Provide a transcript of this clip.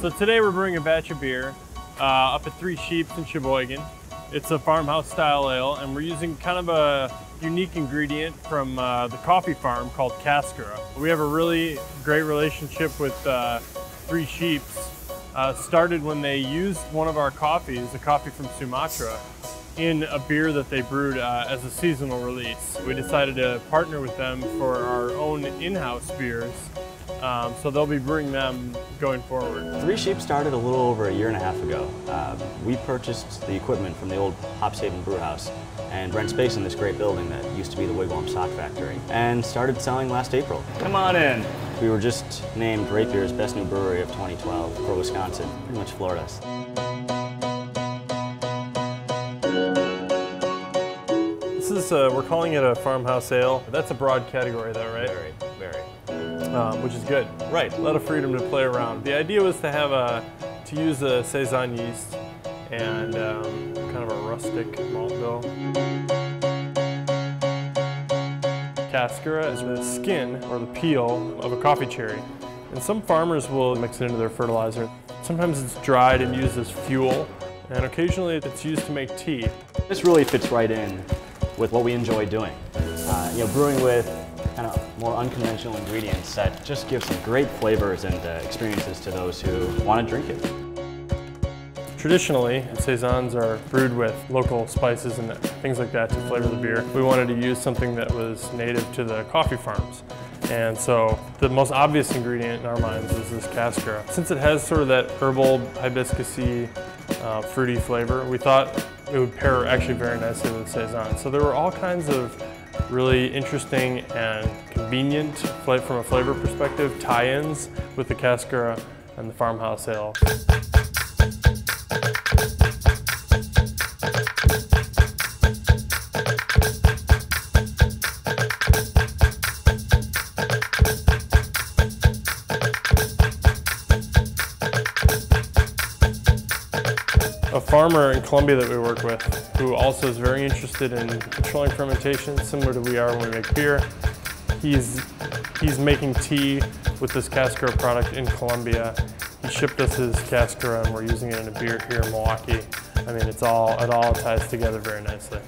So today we're brewing a batch of beer uh, up at Three Sheeps in Sheboygan. It's a farmhouse style ale and we're using kind of a unique ingredient from uh, the coffee farm called Cascara. We have a really great relationship with uh, Three Sheeps. Uh, started when they used one of our coffees, a coffee from Sumatra, in a beer that they brewed uh, as a seasonal release. We decided to partner with them for our own in-house beers um, so they'll be brewing them going forward. Three Sheep started a little over a year and a half ago. Uh, we purchased the equipment from the old Hopshaven Brew House and rent space in this great building that used to be the Wigwam Sock Factory and started selling last April. Come on in. We were just named RateBeer's Best New Brewery of 2012 for Wisconsin, pretty much floored us. This is, uh, we're calling it a farmhouse ale. That's a broad category though, right? Very, very um, which is good. Right, a lot of freedom to play around. The idea was to have a, to use a Saison yeast and um, kind of a rustic malt bill. Cascara is the skin or the peel of a coffee cherry. And some farmers will mix it into their fertilizer. Sometimes it's dried and used as fuel, and occasionally it's used to make tea. This really fits right in with what we enjoy doing. Uh, you know, brewing with more unconventional ingredients that just give some great flavors and uh, experiences to those who want to drink it. Traditionally, Saisons are brewed with local spices and things like that to flavor the beer. We wanted to use something that was native to the coffee farms. And so the most obvious ingredient in our minds is this cascara. Since it has sort of that herbal, hibiscusy, uh, fruity flavor, we thought it would pair actually very nicely with Saison. So there were all kinds of really interesting and convenient from a flavor perspective tie-ins with the Cascara and the farmhouse ale. A farmer in Colombia that we work with who also is very interested in controlling fermentation, similar to we are when we make beer. He's, he's making tea with this Cascara product in Colombia. He shipped us his Cascara and we're using it in a beer here in Milwaukee. I mean, it's all, it all ties together very nicely.